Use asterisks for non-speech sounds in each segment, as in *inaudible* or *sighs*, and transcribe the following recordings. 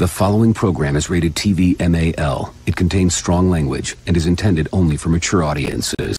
The following program is rated TV MAL. It contains strong language and is intended only for mature audiences.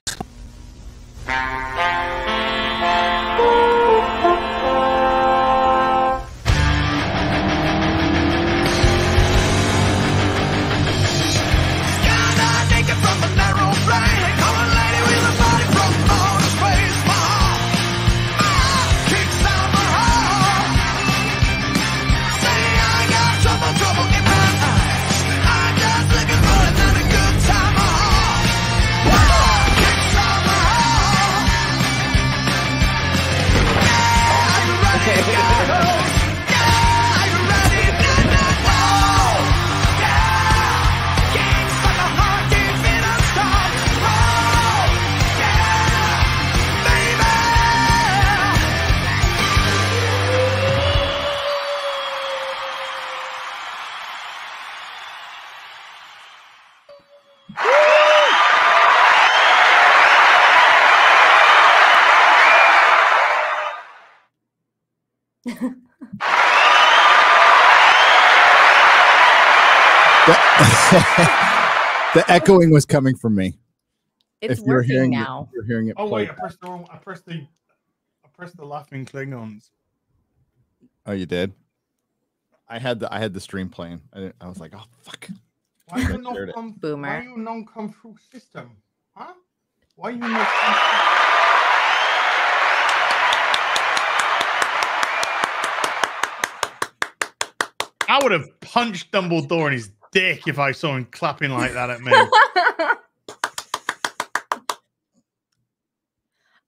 The echoing was coming from me. It's if you're working hearing now. It, you're hearing it. Oh wait, I pressed the wrong. I pressed the. I pressed the laughing Klingons. Oh, you did. I had the I had the stream playing. I, I was like, oh fuck. Why you *laughs* Shared not it. come? Why Boomer. you non come through system? Huh? Why you not? Come I would have punched Dumbledore in his dick if I saw him clapping like that at me. *laughs*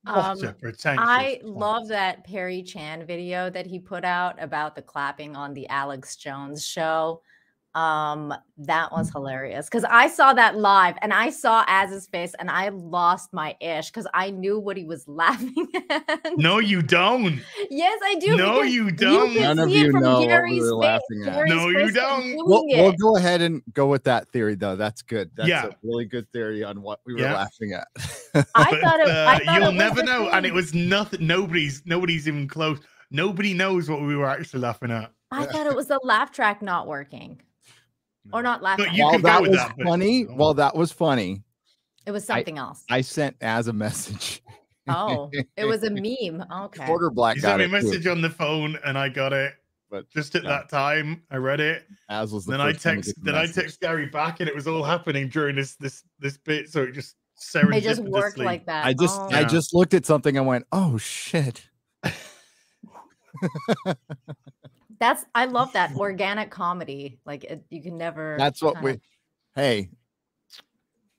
Um, what pretentious. I love that Perry Chan video that he put out about the clapping on the Alex Jones show. Um, that was hilarious because I saw that live and I saw Az's face and I lost my ish because I knew what he was *laughs* laughing at. No, you don't. Yes, I do. No, you don't. can None of see it you from know what we Gary's were face. laughing at. Gary's No, you don't. We'll, we'll go ahead and go with that theory though. That's good. That's Yeah. a really good theory on what we were Yeah. laughing at. *laughs* I thought it. I uh, thought you'll it was never the know, and it was nothing. Nobody's nobody's even close. Nobody knows what we were actually laughing at. I thought it was the laugh track not working or not laughing. But you While that was that, but- funny, while that was funny, It was something else. I sent as a message. Oh, it was a *laughs* meme. Okay. Quarter black You got sent me a it too, message on the phone, and I got it. but Just at Yeah. that time, I read it. as was the Then I first text. get the Then I text Gary back, and it was all happening during this this this bit. So it just It just worked like that. I just Oh. I just looked at something and went, oh shit. *laughs* That's I love that *laughs* organic comedy. Like it, you can never. That's what kinda- we hey.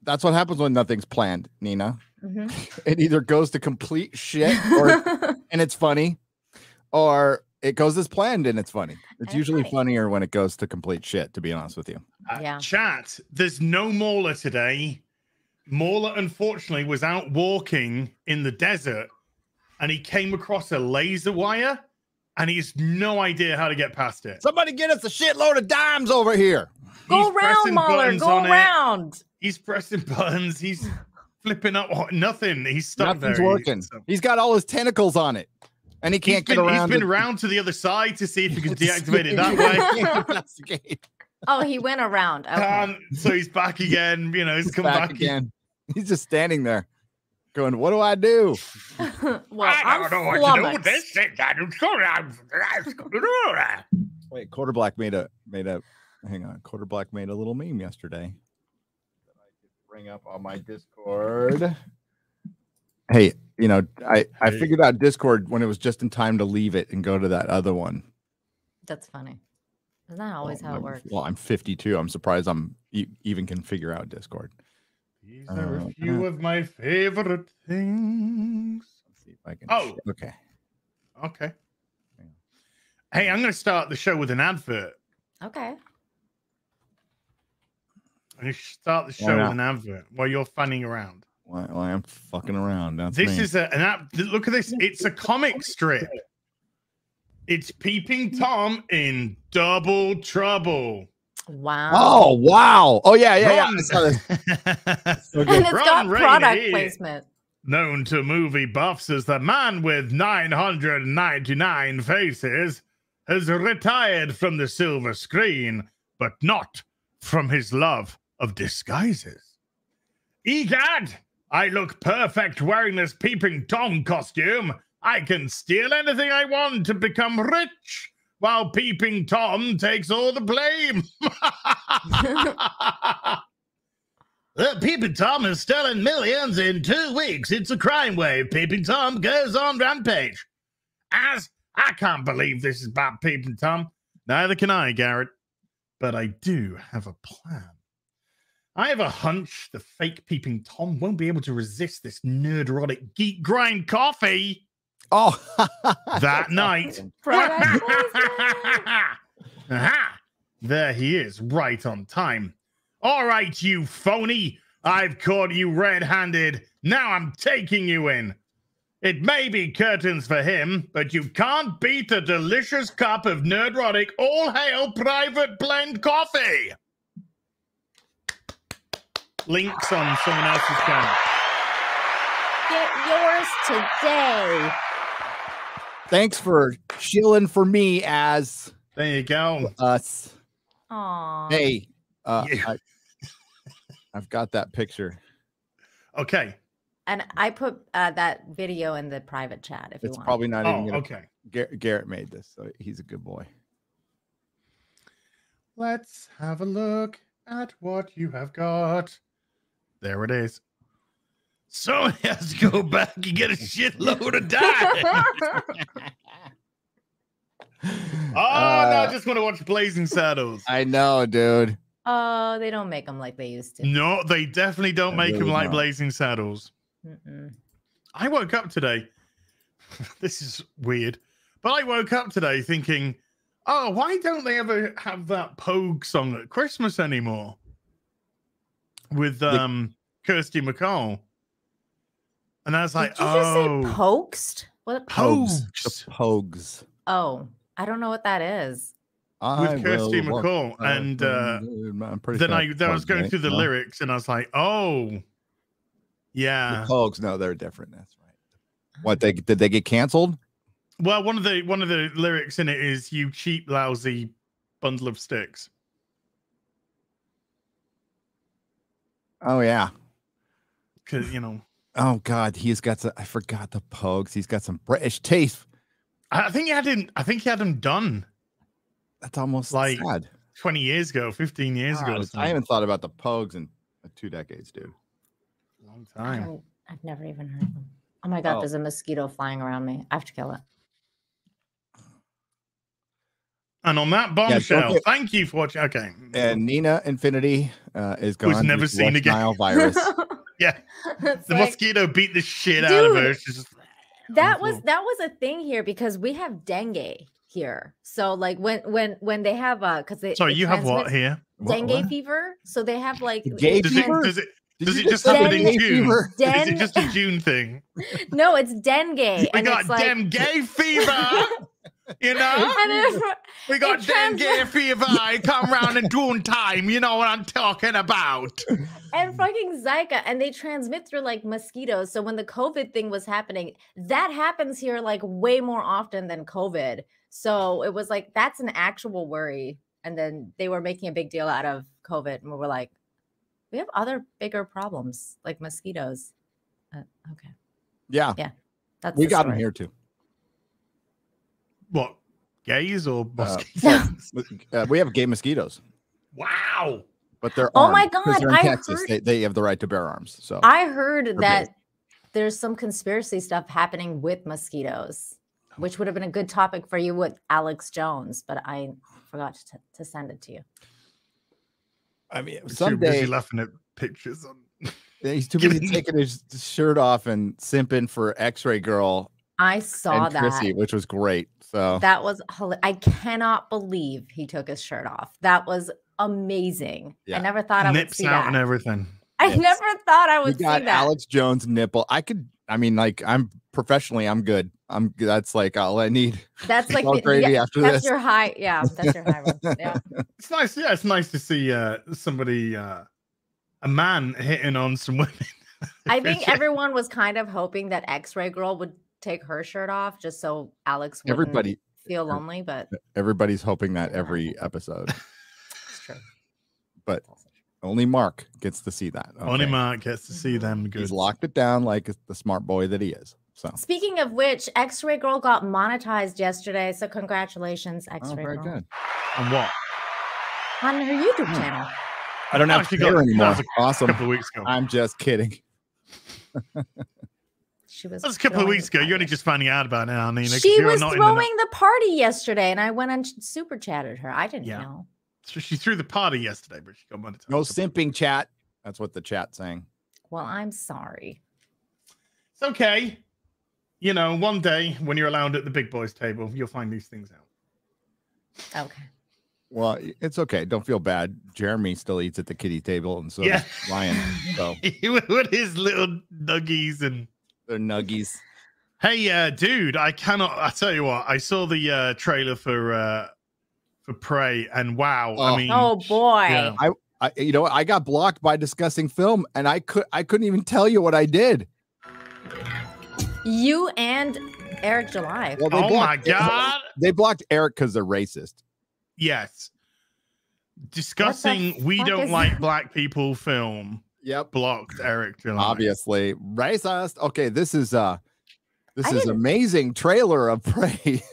That's what happens when nothing's planned, Nina. Mhm. *laughs* It either goes to complete shit or *laughs* and it's funny, or it goes as planned and it's funny. It's it's usually funnier when it goes to complete shit, to be honest with you. Uh, Yeah. Chat. There's no Mauler today. Mauler unfortunately was out walking in the desert, and he came across a laser wire, and he's no idea how to get past it. Somebody get us a shitload of dimes over here. go He's round, pressing Mauler. Go on it. round. He's pressing *laughs* buttons. He's flipping up. oh, Nothing. He's stuck Nothing's there. working. So- He's got all his tentacles on it. And he can't been, get around. he's been it. around to the other side to see if he can *laughs* deactivate it that way. He can't escape. Oh, he went around. *laughs* Okay. Um, so he's back again. You know, he's, He's come back back, again. He's just standing there, going, "What do I do?" *laughs* well, I I'm don't know what to do with flummoxed. this thing. I don't know. Wait, Quarter Black made a made a. Hang on, Quarter Black made a little meme yesterday. That I could bring up on my Discord. Hey, you know, I I Hey. figured out Discord when it was just in time to leave it and go to that other one. That's funny. Isn't that always Well, how it I'm- works? Well, I'm 52. I'm surprised I'm e- even can figure out Discord. These are Uh, a few of my favorite things. Let's see if I can. Oh. sh- okay. Okay. Hey, I'm going to start the show with an advert. Okay. I'm going to start the show with an advert while you're fanning around. Well, well, I'm fucking around. That's this me. is a, an app. Look at this. It's a comic strip. It's Peeping Tom in Double Trouble. Wow. Oh wow! Oh yeah, yeah, yeah. I Run. *laughs* So and good. it's Run, got product here. placement. Known to movie buffs as the man with 999 faces, has retired from the silver screen, but not from his love of disguises. Egad, I look perfect wearing this peeping Tom costume. I can steal anything I want to become rich, while peeping Tom takes all the blame. *laughs* Uh, Peeping Tom has stolen millions in two weeks. It's a crime wave. Peeping Tom goes on rampage. As I can't believe this is about Peeping Tom. Neither can I, Garrett. But I do have a plan. I have a hunch the fake Peeping Tom won't be able to resist this nerdrotic geek grind coffee Oh, *laughs* that night. Product placement. *laughs* Aha! There he is, right on time. All right, you phony. I've caught you red handed. Now I'm taking you in. It may be curtains for him, but you can't beat a delicious cup of Nerdrotic All Hail Private Blend Coffee. Links on someone else's channel. Get yours today. Thanks for shilling for me as There you go. us. Aw. Hey, uh, Yeah. I, I've got that picture. Okay. And I put uh, that video in the private chat if you It's want. probably not even Oh, gonna. okay. Gar- Garrett made this, so he's a good boy. Let's have a look at what you have got. There it is. So *laughs* he has to go back and get a shitload of dye. *laughs* oh, no, I Uh, just want to watch Blazing Saddles. I know, dude. oh, they don't make them like they used to. No, they definitely don't I make them like don't. Blazing Saddles. Mm-mm. I woke up today. *laughs* this is weird, but I woke up today thinking, oh, why don't they ever have that Pogue song at Christmas anymore? With The- um Kirsty MacColl. And I was like, Did you just oh, say poked? What? Pogues. Pogues. The Pogues. Oh, I don't know what that is. I Kirsty will walk MacColl, uh, and, uh, uh, I'm pretty then I then I was going through the No? lyrics and I was like, oh, The yeah. Pogues, no, they're different. That's right. Uh-huh. What they did they get canceled? Well, one of the one of the lyrics in it is "you cheap, lousy bundle of sticks." Oh yeah. Because you know, Oh god, he's got some. I forgot the Pogues. He's got some British taste. I I think he had him. I think he had them done That's almost Like, sad. twenty years ago, fifteen years ago. God, or I haven't thought about the Pogues in uh, two decades, dude. long time. don't, I've never even heard of them. Oh my god, Oh. there's a mosquito flying around me. I have to kill it. And on that bombshell, get- thank you for watching. Okay, And Nina Infinity uh, is gone. Was due never seen again. Nile virus. *laughs* *laughs* yeah, the like- mosquito beat the shit out of her. She's just, that on was floor. that was a thing here because we have dengue here. So like when when when they have uh because they sorry, it you have what here? Dengue what? fever. So they have like it Gay Does it, does it does it just say happen in dengue June? fever? Is it just a June thing? *laughs* no, it's dengue. *laughs* We and got it's like, damn gay fever. You know, *laughs* and it, we got it damn gay trans- fever. I come round in June time. You know what I'm talking about. and fucking Zika, and they transmit through like mosquitoes. So when the COVID thing was happening, that happens here like way more often than COVID. So it was like that's an actual worry. And then they were making a big deal out of COVID, and we were like, we have other bigger problems like mosquitoes. Uh, okay, Yeah, Yeah. that's we the got him story. here too. What? Gays or Uh, mosquitoes? *laughs* Uh, we have gay mosquitoes, wow. but they're Oh my God, they're in I Texas. heard- They, they have the right to bear arms. So I heard Or that there's some conspiracy stuff happening with mosquitoes, which would have been a good topic for you with Alex Jones, but I forgot to, to send it to you. I mean, Too busy someday laughing at pictures on. *laughs* he's too busy taking his shirt off and simping for X-Ray Girl I saw and Chrissy, that. which was great. So That was I cannot believe he took his shirt off. That was amazing. Yeah. I never thought I would Nips see out that. and everything. I Yes. never thought I would see got that. Alex Jones nipple. I could. I mean, like I'm professionally, I'm good. I'm. That's like all I need. that's *laughs* like all the- gravy yeah, after that's this. your high. Yeah, that's your high. road. *laughs* Yeah. It's nice. Yeah, it's nice to see uh, somebody, uh, a man hitting on some women. *laughs* I think everyone was kind of hoping that X-Ray Girl would take her shirt off just so Alex wouldn't Everybody. feel lonely, but Everybody's hoping that every episode. it's true. But It's also true. Only Mark gets to see that. Only? Mark gets to see them. Good. He's locked it down like the smart boy that he is. So Speaking of which, X-Ray Girl got monetized yesterday, so congratulations, oh, X-Ray very Girl, good. And what? on her YouTube Hmm. channel. I don't have Actually to got- care anymore. that was A Awesome. couple of weeks ago. I'm just kidding. *laughs* She was. That was a couple of weeks ago. You're only just finding out about it now, Nina. 'cause She was not in the throwing the party yesterday, and I went and super chatted her. I didn't Yeah. know. So she threw the party yesterday, but she got monetized. No simping chat. That's what the chat's saying. Well, I'm sorry. It's okay. You know, one day when you're allowed at the big boys table, you'll find these things out. Okay. Well, it's okay. Don't feel bad. Jeremy still eats at the kitty table, and so Yeah. does Ryan. So *laughs* With his little nuggies and they're nuggies. hey, uh, dude, I cannot. I tell you what, I saw the uh, trailer for uh, for Prey, and wow, Oh. I mean, Oh boy. yeah. I, you know, what? I got blocked by discussing film, and I could I couldn't even tell you what I did. You and Eric July. Well, they oh my blocked- god, They blocked Eric because they're racist. yes. Discussing we don't like that? *laughs* black people film Yep. blocked Eric July. Obviously, racist. Okay, this is uh this I is didn't- amazing trailer of Prey. *laughs*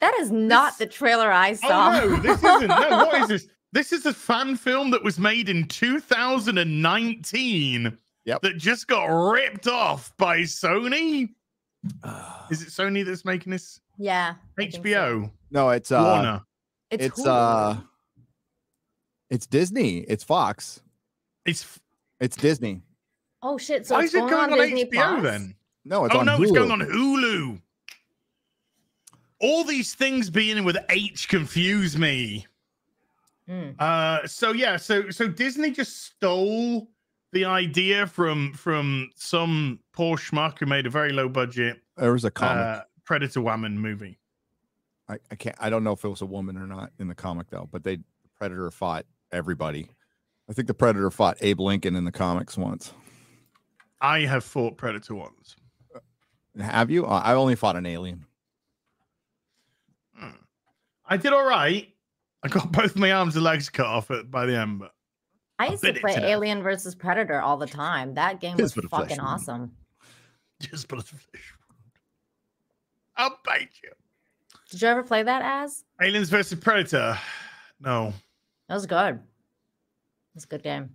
That is not the trailer I saw. Oh no, this isn't. No, *laughs* what is this? This is a fan film that was made in 2019. Yep. That just got ripped off by Sony. *sighs* Is it Sony that's making this? yeah. I think so. HBO, no, it's uh Warner. It's, it's uh it's Disney. It's Fox. It's It's Disney. Oh shit! So why it's is it going on, Disney HBO Plus? then? No, it's oh on no, it's going on Hulu. All these things beginning with H confuse me. Mm. Uh, so yeah, so so Disney just stole the idea from from some poor schmuck who made a very low budget There was a comic. uh, Predator Woman movie. I, I can't I don't know if it was a woman or not in the comic though, but they Predator fought everybody. I think the Predator fought Abe Lincoln in the comics once. I have fought Predator once. Have you? Uh, I only fought an alien. Hmm. I did all right. I got *laughs* both my arms and legs cut off at, by the end, but I I've used to play. Alien versus Predator all the time. That game Tis was but a flesh fucking wound. awesome. just but a flesh. I'll bite you. Did you ever play that as? Aliens versus Predator. *sighs* No. That was good. It was a good game.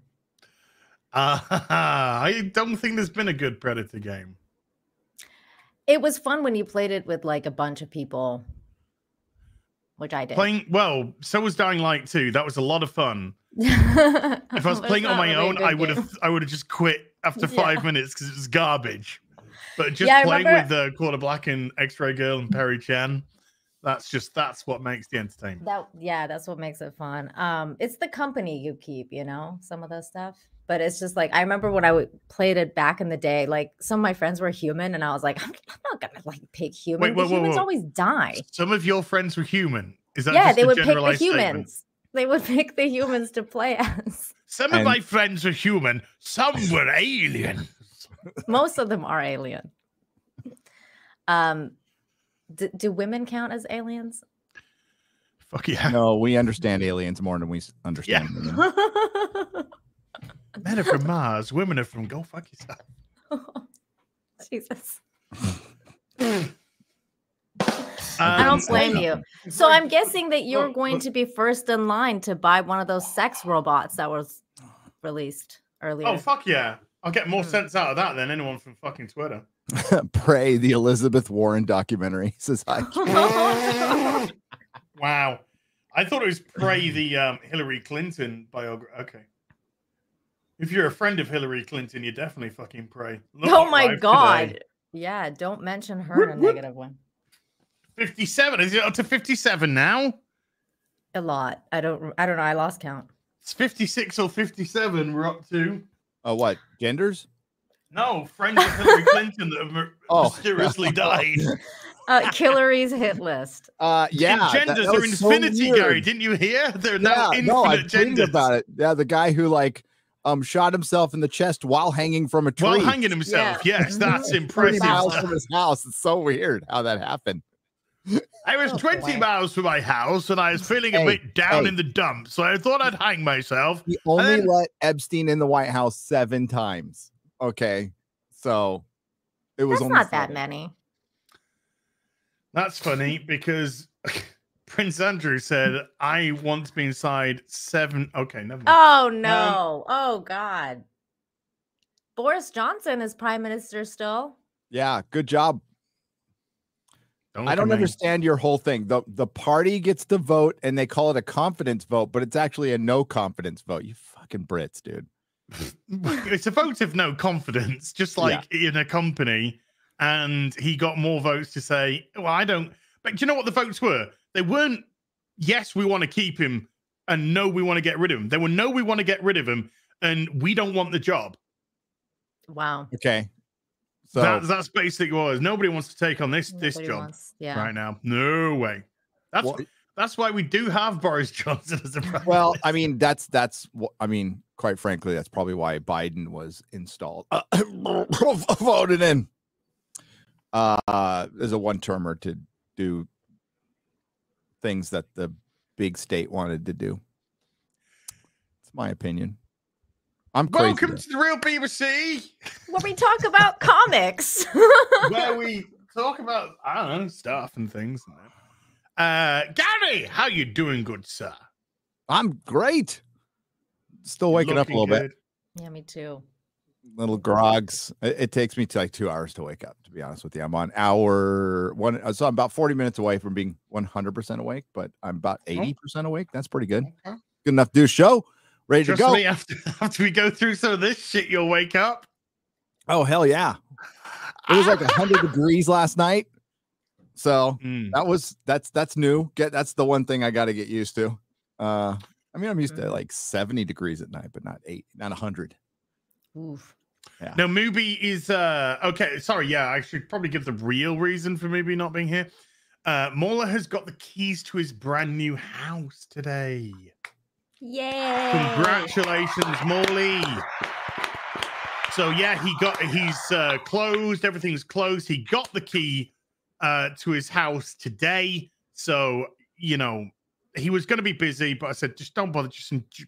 Uh, *laughs* I don't think there's been a good Predator game. It was fun when you played it with like a bunch of people, which I did. Playing well, so was Dying Light too. That was a lot of fun. *laughs* if I was playing it on my own, I would have I would have just quit after *laughs* Yeah. five minutes because it was garbage. But just Yeah, playing remember- with uh, Quarter Black and X-Ray Girl and Perry Chen, that's just that's what makes the entertainment. That yeah, that's what makes it fun. Um, it's the company you keep, you know, some of those stuff. But it's just like I remember when I would played it back in the day. Like some of my friends were human, and I was like, I'm, I'm not gonna like pick human. whoa, the whoa, humans whoa. always die. Some of your friends were human. Is that Yeah, they would pick the generalized statement? humans. They would pick the humans to play as. Some of my friends were human. Some were alien. Most of them are alien. Um, d- do women count as aliens? Fuck yeah. No, we understand aliens more than we s- understand women. *laughs* Men are from Mars. Women are from go fuck yourself. *laughs* Jesus. *laughs* I Um, don't blame you. So I'm guessing that you're going to be first in line to buy one of those sex robots that was released earlier. Oh fuck yeah! I'll get more Hmm. sense out of that than anyone from fucking Twitter. *laughs* Prey, the Elizabeth Warren documentary says hi. *laughs* Wow, I thought it was Prey the um, Hillary Clinton biography. Okay, if you're a friend of Hillary Clinton, you definitely fucking pray. Look oh my god. today. Yeah, don't mention her in a negative one. Fifty-seven. Is it up to fifty-seven now? A lot. I don't I don't know. I lost count. It's fifty-six or fifty-seven. We're up to. Oh, what genders? No, friends of Hillary *laughs* Clinton that have Oh. mysteriously *laughs* died. Uh Hillary's hit list. Uh, yeah, that- genders that are was so infinity, Gary. Didn't you hear? They're now Yeah, infinite no, I tweeted genders. about it. Yeah, the guy who like um shot himself in the chest while hanging from a tree. While hanging himself. Yeah. Yes, that's *laughs* impressive. miles from his house. It's so weird how that happened. I was Oh, 20 boy. miles from my house and I was feeling a bit down hey. in the dumps. So I thought I'd hang myself. He only then- let Epstein in the White House seven times. Okay, so it was That's only not that many. That's funny because *laughs* Prince Andrew said, I want to be inside seven. Okay, never mind. Oh um, no. oh God. Boris Johnson is prime minister still. Yeah, good job. Don't I don't at me. understand your whole thing. The the party gets to vote and they call it a confidence vote, but it's actually a no confidence vote. You fucking Brits, dude. *laughs* it's a vote of no confidence, just like in a company. And he got more votes to say, well, I don't. But do you know what the votes were? They weren't, yes, we want to keep him, and no, we want to get rid of him. They were, no, we want to get rid of him, and we don't want the job. Wow. Okay. So That, that's basically what it was. Nobody wants to take on this this job wants- yeah. right now. No way. That's Well- that's why we do have Boris *laughs* Johnson as a prime well, minister. I mean, that's that's what I mean, quite frankly, that's probably why Biden was installed. Uh, *coughs* voted in. Uh as a one termer to do things that the big state wanted to do. It's my opinion. I'm crazy. Welcome though. to the real BBC. *laughs* Where we talk about comics. *laughs* where we talk about I don't know stuff and things. Uh, Gary, how you doing, good sir? I'm great. Still waking up a Looking little bit. yeah, me too. little grogs. It, it takes me to like two hours to wake up. To be honest with you, I'm on hour one, uh, so I'm about 40 minutes away from being 100 percent awake, but I'm about 80 percent awake. That's pretty good. Good enough to do a show. Ready Trust to go? me, *laughs* after after we go through some of this shit, you'll wake up. Oh hell yeah! It was like 100 *laughs* degrees last night, so Mm. that was that's that's new. Get that's the one thing I got to get used to. Uh, I mean, I'm used to Mhm. like 70 degrees at night, but not eight, not 100. Oof. Yeah. Now, Mubi is uh okay. Sorry, yeah, I should probably give the real reason for Mubi not being here. Uh, Mauler has got the keys to his brand new house today. Yay. Congratulations, Morley. So yeah, he got he's uh closed, everything's closed. He got the key uh to his house today. So, you know, he was gonna be busy, but I said, just don't bother, just enjoy,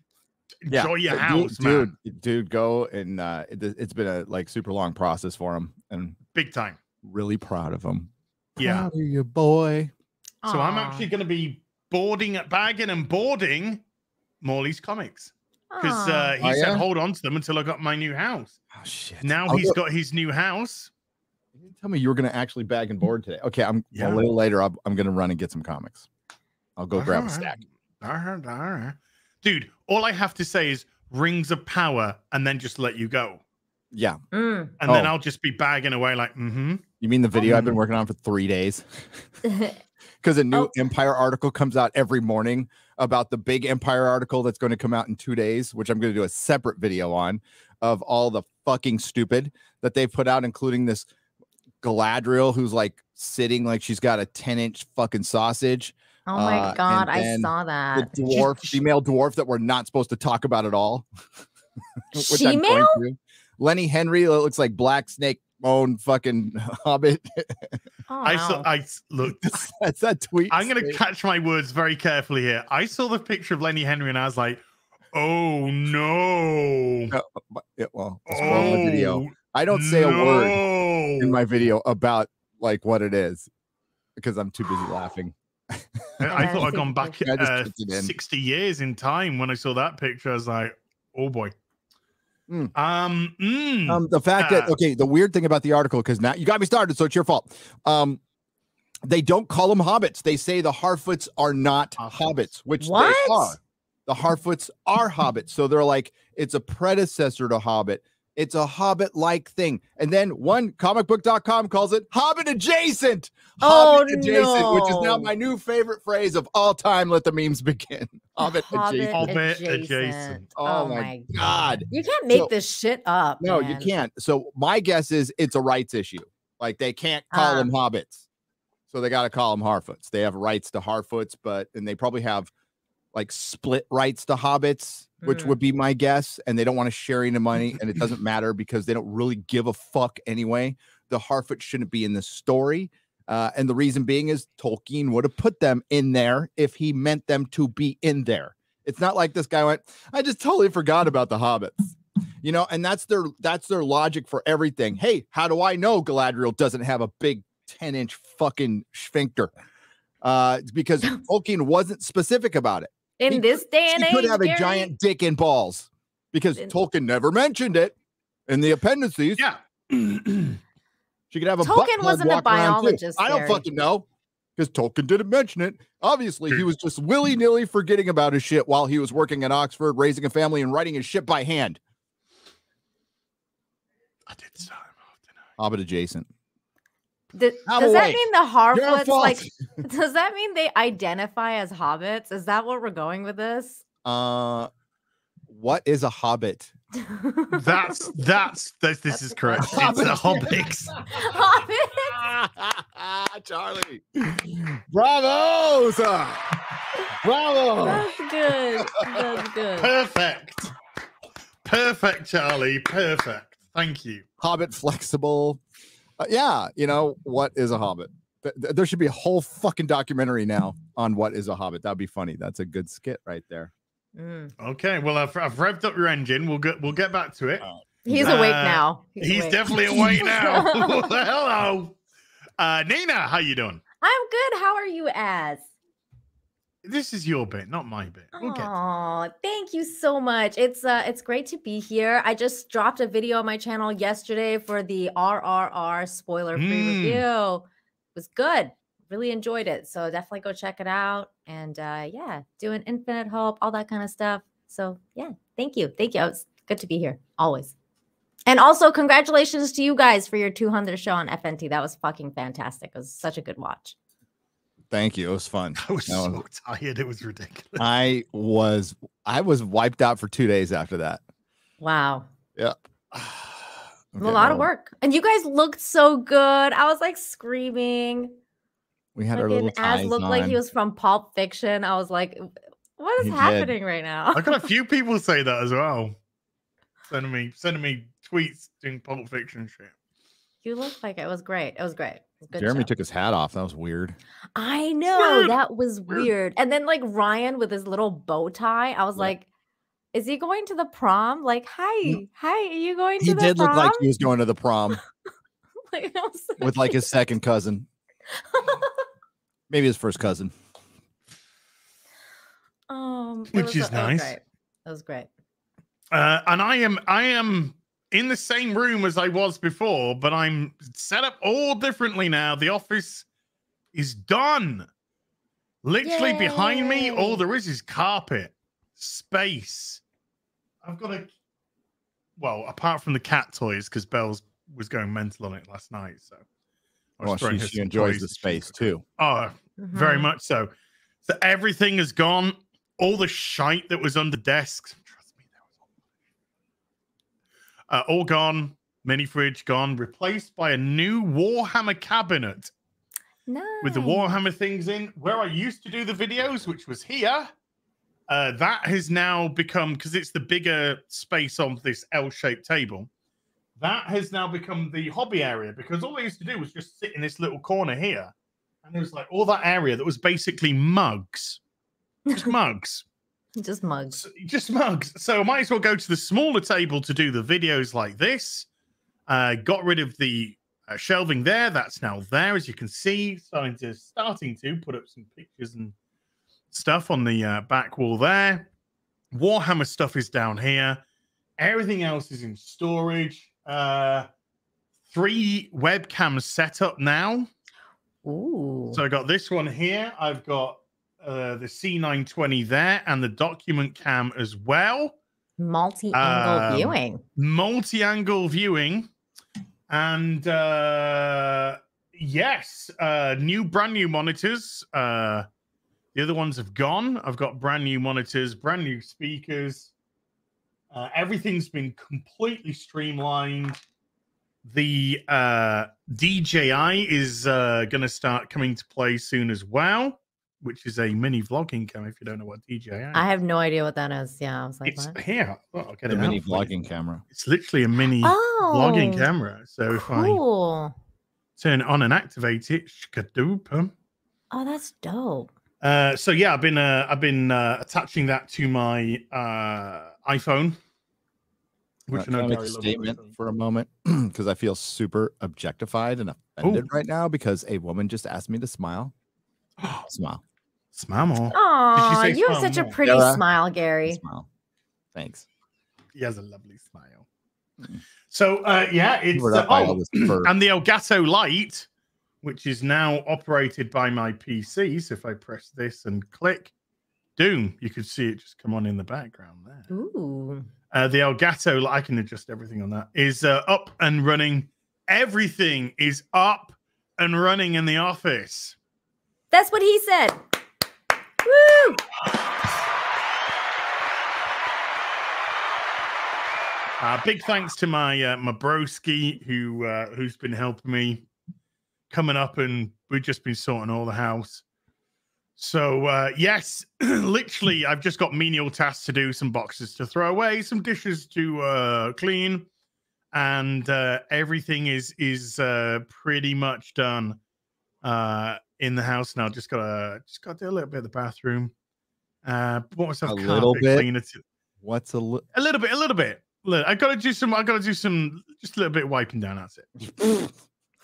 Yeah, your uh, house, dude, man. dude, dude, go and uh, it, it's been a like super long process for him, and Big time. really proud of him. Yeah. Proud of you, boy. So I'm actually gonna be boarding at bagging and boarding Morley's comics. Because uh, he Oh, said yeah? hold on to them until I got my new house. Oh shit! Now I'll he's go- got his new house. You didn't Tell me you were gonna actually bag and board today. Okay, I'm Yeah. a little later. I'm, I'm gonna run and get some comics. I'll go grab a stack. Alright, alright. Dude, all I have to say is rings of power and then just let you go. Yeah, Mm. And then Oh. I'll just be bagging away like, mm-hmm. you mean the video I've been Mm. working on for three days? *laughs* Because a new Oh. Empire article comes out every morning about the big Empire article that's going to come out in two days, which I'm going to do a separate video on of all the fucking stupid that they put out, including this Galadriel who's like sitting like she's got a 10 inch fucking sausage. Oh my Uh, god, I then saw The that. *laughs* dwarf, female dwarf that we're not supposed to talk about at all. *laughs* which She-male? Lenny Henry it looks like Black Snake own fucking *laughs* Hobbit. Oh, I saw I I s- look, That's that tweet. I'm gonna catch my words very carefully here. I saw the picture of Lenny Henry and I was like, oh no. Uh, but- yeah, well, I'll spoil the video. Oh, I don't say a word in my video about like what it is because I'm too busy laughing. I, I thought I I'd gone back uh, kicked it in. 60 years in time when I saw that picture. I was like, oh boy. Mm. Um, mm, Um, the fact that Uh, okay, the weird thing about the article because now you got me started, so it's your fault. Um, they don't call them hobbits. They say the Harfoots are not Harfoots. hobbits, which they are. The Harfoots are hobbits, so they're like it's a predecessor to Hobbit. It's a Hobbit-like thing, and then one comicbook.com calls it Hobbit adjacent. Oh, Hobbit adjacent, which is now my new favorite phrase of all time. Let the memes begin. *laughs* Hobbit, adjacent. Hobbit adjacent. Oh my God. You can't make So- this shit up. No, you can't. So my guess is it's a rights issue. Like they can't call Ah. them hobbits. So they got to call them Harfoots. They have rights to Harfoots, but and they probably have like split rights to hobbits, which Mm. would be my guess. And they don't want to share any money, and it *laughs* doesn't matter because they don't really give a fuck anyway. The Harfoot shouldn't be in the story. Uh, and the reason being is Tolkien would have put them in there if he meant them to be in there. It's not like this guy went, I just totally forgot about the hobbits. You know, and that's their that's their logic for everything. Hey, how do I know Galadriel doesn't have a big 10 inch fucking sphincter? Uh, because *laughs* Tolkien wasn't specific about it. In He this day and She age, could have a giant dick and balls because In- Tolkien never mentioned it in the appendices. Yeah. She could have a Tolkien butt wasn't a walking around, too. biologist, I don't fucking know because Tolkien didn't mention it. Obviously, he hmm. was just willy nilly forgetting about his shit while he was working in Oxford, raising a family, and writing his shit by hand. I did start him off, didn't Hobbit adjacent. Th- I'm does that mean the Your Harfoots like? *laughs* Does that mean they identify as hobbits? Is that what we're going with this? uh, what is a hobbit? That's that's this, this That's is correct. question. It's the hobbits. Hobbit. *laughs* Charlie, bravo, sir. Bravo. That's good. That's good. Perfect. Perfect, Charlie. Perfect. Thank you. Hobbit flexible. Uh, yeah, you know what is a hobbit? Th- th- There should be a whole fucking documentary now on what is a hobbit. That'd be funny. That's a good skit right there. Mm. Okay. Well, I've, I've revved up your engine. We'll get we'll get back to it. He's awake Uh, now. He's awake. definitely *laughs* awake now. *laughs* *laughs* Hello, uh, Nina. How you doing? I'm good. How are you, Az? This is your bit, not my bit. We'll. Oh, thank you so much. It's uh it's great to be here. I just dropped a video on my channel yesterday for the RRR spoiler free Mm. review. It was good. Really enjoyed it. So definitely go check it out. And uh yeah, doing infinite hope, all that kind of stuff. So yeah, thank you. Thank you. It's good to be here always. And also congratulations to you guys for your 200 show on FNT. That was fucking fantastic. It was such a good watch. Thank you. It was fun. *laughs* I was No. so tired. It was ridiculous. I was I was wiped out for two days after that. Wow. Yeah. *sighs* a lot of work. And you guys looked so good. I was like screaming. We had our little Fucking Az ties looked like he was from Pulp Fiction. I was like, what is He did. happening right now? I got a few *laughs* people say that as well. Sending me sending me tweets doing Pulp Fiction shit. you looked like it was great. It was great. It was a good Jeremy show. took his hat off. That was weird. I know Weird. that was Weird. weird. And then like Ryan with his little bow tie. I was Yeah. like, is he going to the prom? Like, hi, hi, are you going to He the did prom? look like he was going to the prom *laughs* Like, with like his second cousin, *laughs* maybe his first cousin. um, it Which was- is it was nice. great. It was great. Uh, and I am I am in the same room as I was before, but I'm set up all differently now. The office is done. Literally behind me, all there is is carpet, space. I've got a well, apart from the cat toys, because Belle's was going mental on it last night. So I was Well, throwing she, she enjoys toys the space too. Oh, very Mhm. much so. So everything is gone. All the shite that was under desks. Trust me, there was all, uh, all gone. Mini fridge gone. Replaced by a new Warhammer cabinet Nice. with the Warhammer things in. Where I used to do the videos, which was here. Uh, that has now become because it's the bigger space on this L-shaped table. That has now become the hobby area because all I used to do was just sit in this little corner here, and it was like all that area that was basically mugs, just *laughs* mugs, Just mugs. S- just mugs. So I might as well go to the smaller table to do the videos like this. Uh, got rid of the uh, shelving there. That's now there, as you can see. Starting to starting to put up some pictures and stuff on the uh, back wall there. Warhammer stuff is down here. Everything else is in storage. Uh, three webcams set up now. Ooh. So I got this one here. I've got uh, the C920 there and the document cam as well. multi-angle Um, viewing. Multi-angle viewing. And uh yes, uh new brand new monitors. Uh the other ones have gone. I've got brand new monitors, brand new speakers. Uh, everything's been completely streamlined. The uh, DJI is uh, going to start coming to play soon as well, which is a mini vlogging cam. If you don't know what DJI, is. I have no idea what that is. Yeah, I was like, it's what? here. Oh, I'll get The it mini out vlogging camera. It's literally a mini Oh, vlogging camera. So if I cool. turn it on and activate it. Shkadoop. Oh, that's dope. Uh, so yeah, I've been uh, I've been uh, attaching that to my uh, iPhone, which I Can I know make a statement iPhone. for a moment *clears throat* because I feel super objectified and offended right now because a woman just asked me to smile. *gasps* Smile. Smile more. Oh, you have such a pretty Sarah? smile, Gary. Smile. Thanks. He has a lovely smile. So uh, yeah, it's Covered uh, oh, all this fur. *clears throat* and the Elgato Light, which is now operated by my PC. So if I press this and click, Doom, you could see it just come on in the background there. Ooh. Uh, the Elgato, I can adjust everything on that, is uh, up and running. Everything is up and running in the office. That's what he said. Woo! Uh, big thanks to my uh, my broski who uh, who's been helping me coming up, and we've just been sorting all the house. So uh, yes, *clears throat* literally, I've just got menial tasks to do, some boxes to throw away, some dishes to uh, clean, and uh, everything is is uh, pretty much done uh, in the house now. Just gotta just gotta do a little bit of the bathroom. Uh, bought myself A little bit? cleaner to- What's a li- a little bit, a little bit. Look, I gotta do some. I gotta do some. Just a little bit of wiping down. That's it.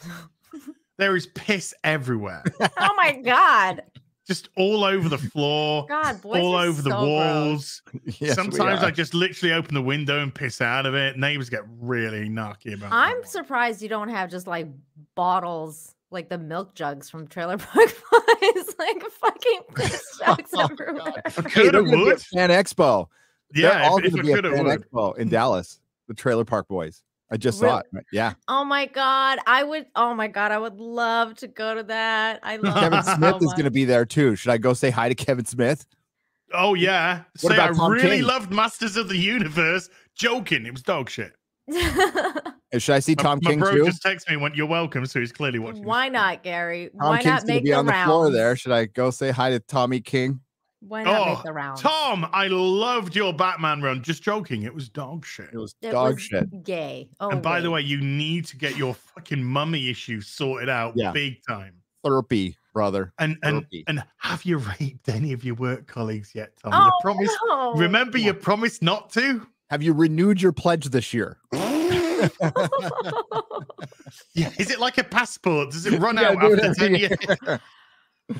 *laughs* there is piss everywhere, Oh my god. just all over the floor, God, boys all over the so gross. walls. *laughs* Yes, Sometimes. I just literally open the window and piss out of it. Neighbors get really narky about. that I'm one. surprised you don't have just like bottles, like the milk jugs from Trailer Park *laughs* Boys, like fucking *laughs* piss jugs Oh, everywhere. *laughs* I Hey, could they're have gonna be at Fan Expo. They're Yeah, all if, if going I to be at Fan would. Expo in Dallas. The Trailer Park Boys. I just saw Really? it. Yeah. Oh my god, I would. Oh my god, I would love to go to that. I love Kevin it so Smith is going to be there too. Should I go say hi to Kevin Smith? Oh yeah. What Say I about Tom really King? loved Masters of the Universe. Joking, it was dog shit. Should I see My, Tom my King bro too? just texted me and went, "You're welcome." So he's clearly watching. Why not, Gary? Tom Why King's not going to make be the on the floor there. Should I go say hi to Tommy King? Why not Oh, make the rounds? Tom, I loved your Batman run. Just joking. It was dog shit. It was It dog was shit. Gay. Oh, and by the way, you need to get your fucking mummy issue sorted out Yeah. big time. Therapy, brother. And and Therapy. and have you *laughs* raped any of your work colleagues yet, Tom? oh, you promise. no. Remember, you promised not to. Have you renewed your pledge this year? *laughs* Yeah. Is it like a passport? Does it *laughs* run You out gotta do it after ten years? *laughs*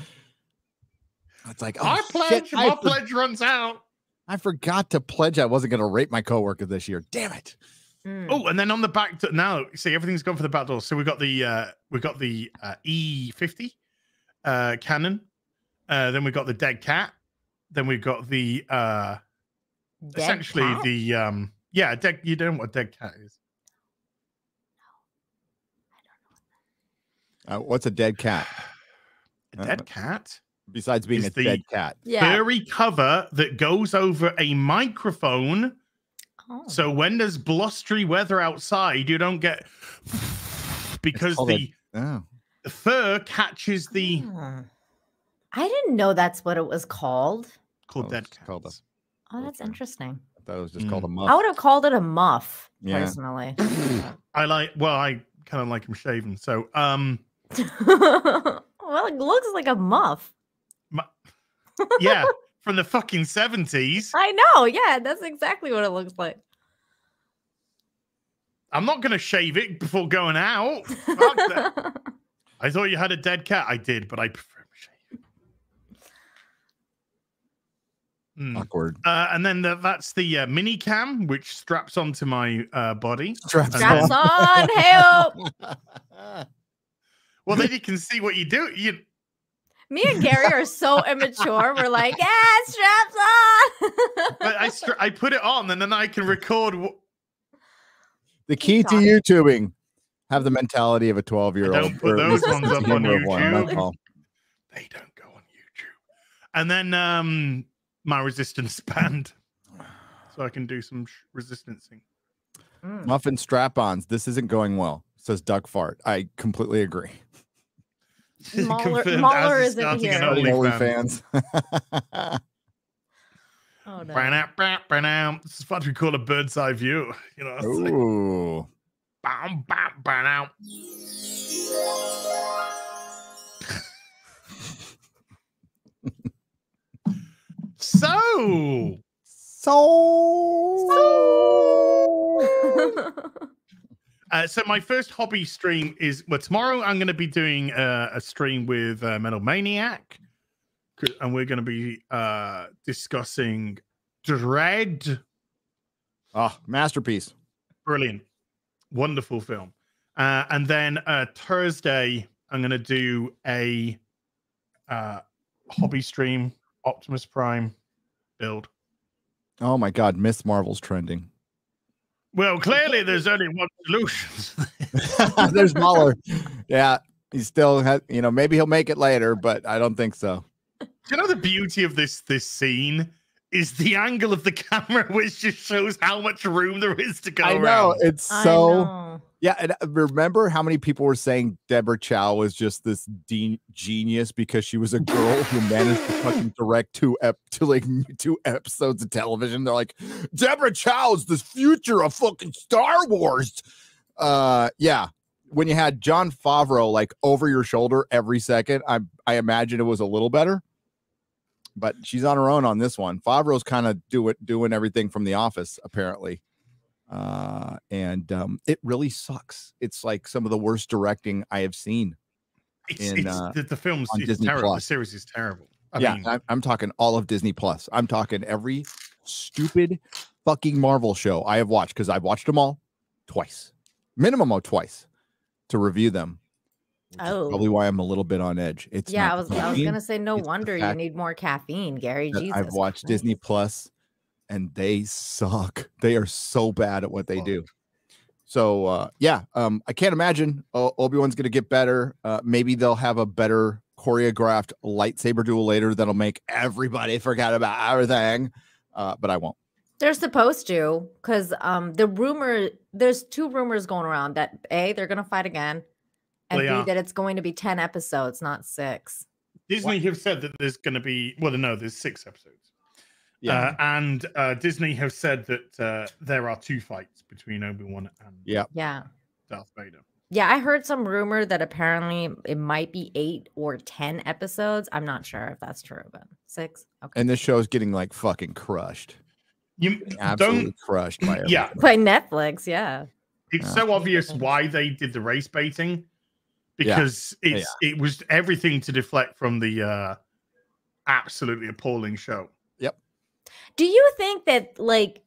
It's like, oh, I shit, pledge. I, My for- pledge runs out. I forgot to pledge I wasn't going to rape my coworker this year. Damn it. Mm. Oh, and then on the back do- now, see everything's gone for the back door. So we got the uh we got the uh, E50 uh cannon. Uh then we got the dead cat. Then we got the uh Dead essentially cat? the um yeah, dead you don't know what a dead cat is. Uh, what's a dead cat *sighs* A Uh, dead cat? besides being a the- dead cat? yeah. Furry cover that goes over a microphone. Oh. So when there's blustery weather outside, you don't get *sighs* because called a- the, Oh, fur catches the Hmm. I didn't know that's what it was called. called Oh, dead it's called a- cats. Oh, that's Okay. interesting. I thought it was just Mm. called a muff. I would have called it a muff Yeah. personally. *laughs* I like well, I kind of like him shaven. So um *laughs* well, it looks like a muff. *laughs* yeah, from the fucking seventies. I know. Yeah, that's exactly what it looks like. I'm not gonna shave it before going out. Fuck that. I thought you had a dead cat. I did, but I prefer shave. Hmm. Awkward. Uh, and then the, that's the uh, mini cam, which straps onto my uh, body. Straps Straps on, help! *laughs* Well, then you can see what you do. You Me and Gary are so *laughs* immature. We're like, yeah, straps on. *laughs* but I stra- I put it on, and then I can record. wh- The key to talking. YouTubing have the mentality of a 12 year old. Don't put those ones up on YouTube. They don't go on YouTube. And then um my resistance *laughs* band, so I can do some sh- resistancing. Mm. Muffin strap ons. This isn't going well, says Duck Fart. I completely agree. Mauler- Mauler is isn't starting an here. OnlyFans. OnlyFans. *laughs* Oh no. Out, brown brown out. This is what we call a bird's eye view. You know, it's like, Ooh. bam, bam, bam, out. so, So, *laughs* uh, so my first hobby stream is well tomorrow. I'm going to be doing uh, a stream with uh, Metal Maniac, and we're going to be uh, discussing Dredd. oh, masterpiece. Brilliant, wonderful film. Uh, and then uh, Thursday, I'm going to do a uh, hobby stream, Optimus Prime build. Oh my God, Miss Marvel's trending. Well, clearly there's only one solution. *laughs* There's Mauler. Yeah, he still has. You know, maybe he'll make it later, but I don't think so. You know the beauty of this this scene is the angle of the *laughs* camera, which just shows how much room there is to go I know around. it's I so. know. Yeah, and uh, remember how many people were saying Deborah Chow was just this de- genius because she was a girl who managed to *laughs* fucking direct two ep- to like two episodes of television. They're like, Deborah Chow's the future of fucking Star Wars. Uh, yeah. When you had Jon Favreau like over your shoulder every second, I I imagine it was a little better. But she's on her own on this one. Favreau's kind of do it, doing everything from the office, apparently uh and um it really sucks it's like some of the worst directing i have seen It's, in, it's uh, the, the film's on it's Disney terrible. The Plus. series is terrible. I yeah mean, I'm, I'm talking all of disney plus i'm talking every stupid fucking marvel show i have watched because i've watched them all twice minimum of twice to review them Oh. probably why i'm a little bit on edge it's yeah, I was the I was gonna say no it's wonder you need more caffeine, Gary. that Jesus i've watched Christ. disney plus and they suck they are so bad at what they do So uh, yeah, um, I can't imagine o- Obi Wan's going to get better. Uh, maybe they'll have a better choreographed lightsaber duel later that'll make everybody forget about everything. Uh, but I won't. They're supposed to, because um the rumor there's two rumors going around that A, they're gonna fight again, and They B that it's going to be 10 episodes, not six. Disney have said that there's going to be well, no, there's six episodes. Yeah, Uh, and uh, Disney have said that uh, there are two fights between Obi Wan and Yeah. Yeah. Darth Vader. Yeah, I heard some rumor that apparently it might be eight or 10 episodes. I'm not sure if that's true, but six. Okay. and this show is getting like fucking crushed, You absolutely don't. crushed by Yeah. By Netflix, yeah. it's Yeah. so obvious why they did the race baiting because it's it was everything to deflect from the uh, absolutely appalling show. Do you think that like